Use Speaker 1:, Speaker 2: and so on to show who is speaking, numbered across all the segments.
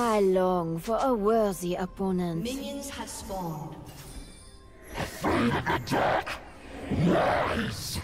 Speaker 1: I long for a worthy opponent.
Speaker 2: Minions have spawned.
Speaker 3: Lies!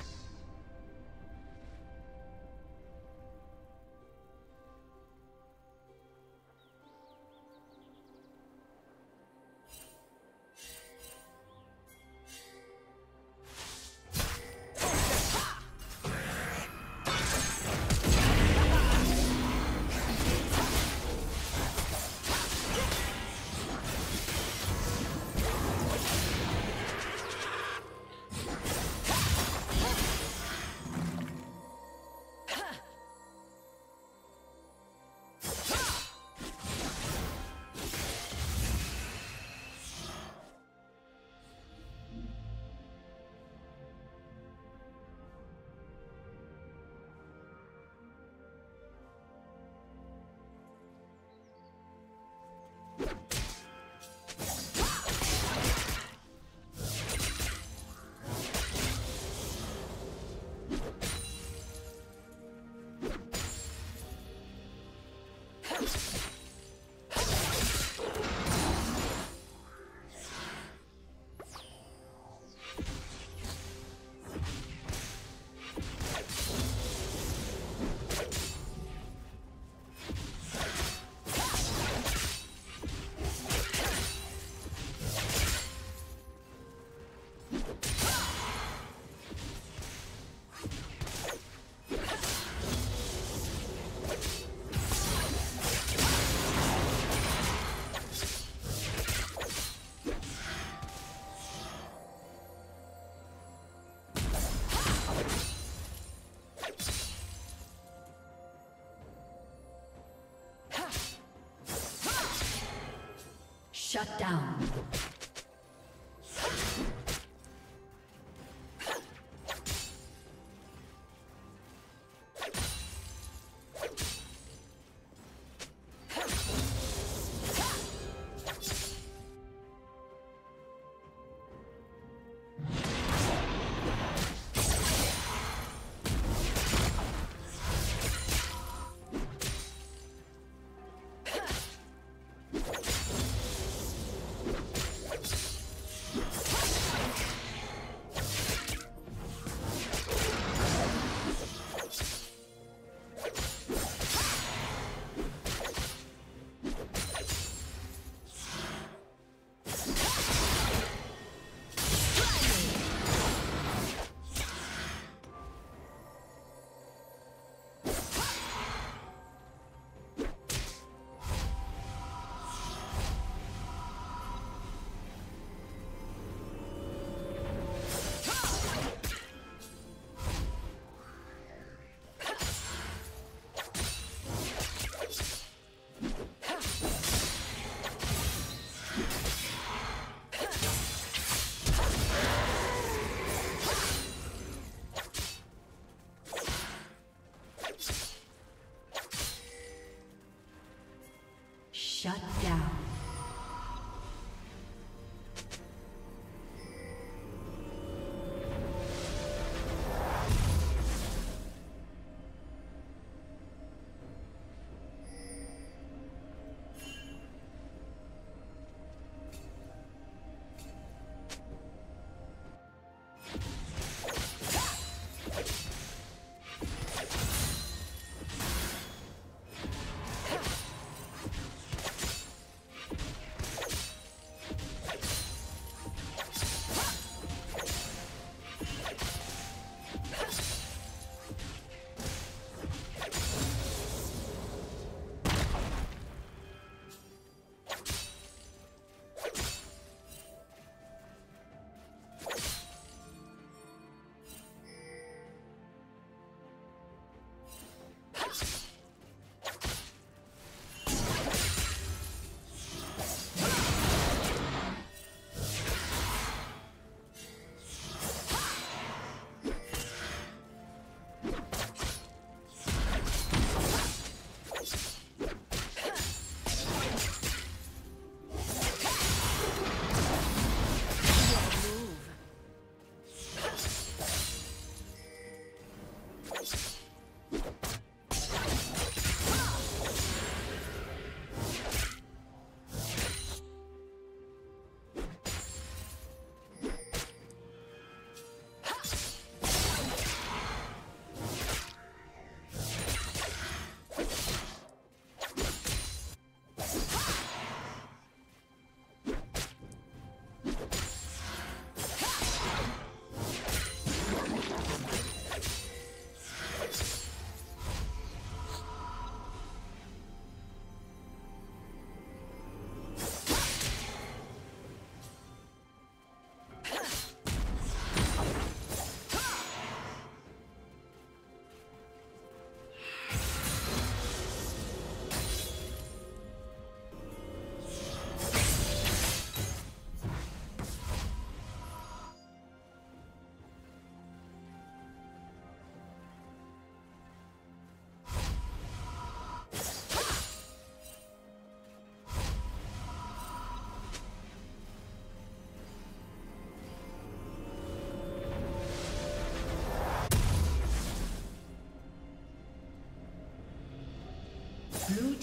Speaker 2: Shut down.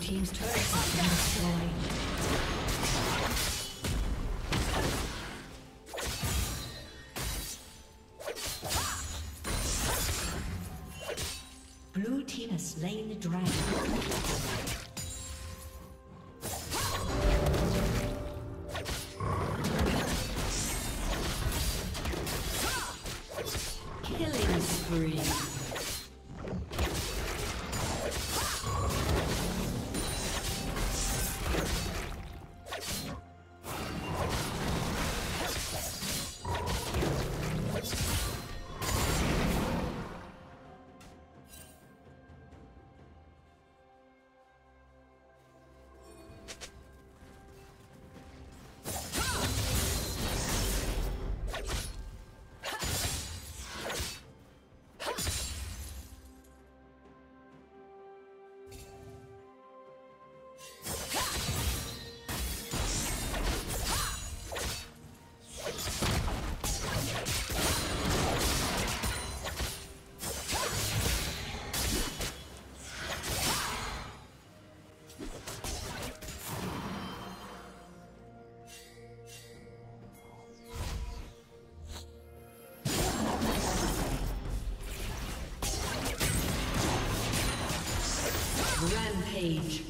Speaker 2: Team's turret has been destroyed. Blue Team has slain the dragon. Killing spree. Rampage.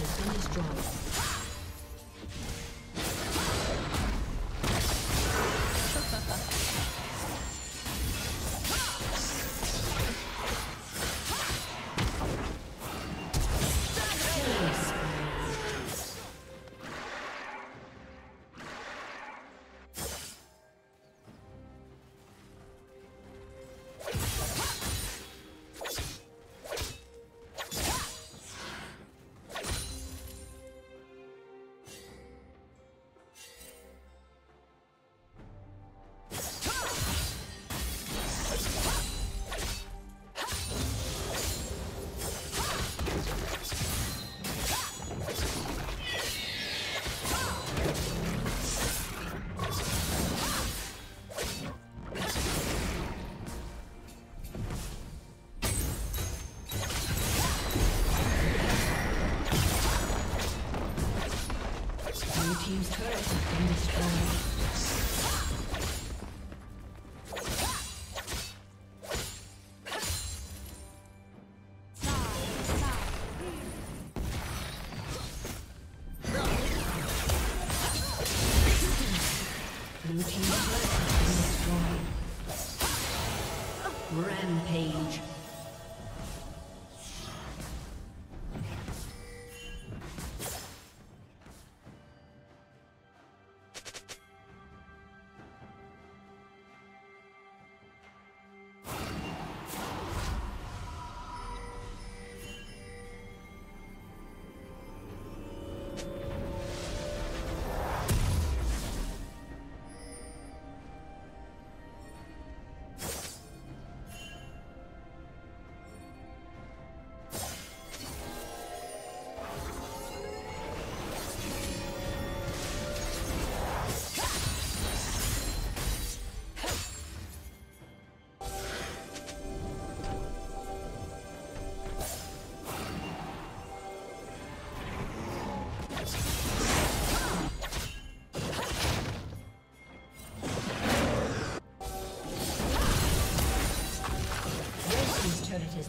Speaker 2: Has been destroyed.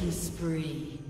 Speaker 2: Killing spree.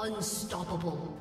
Speaker 2: Unstoppable.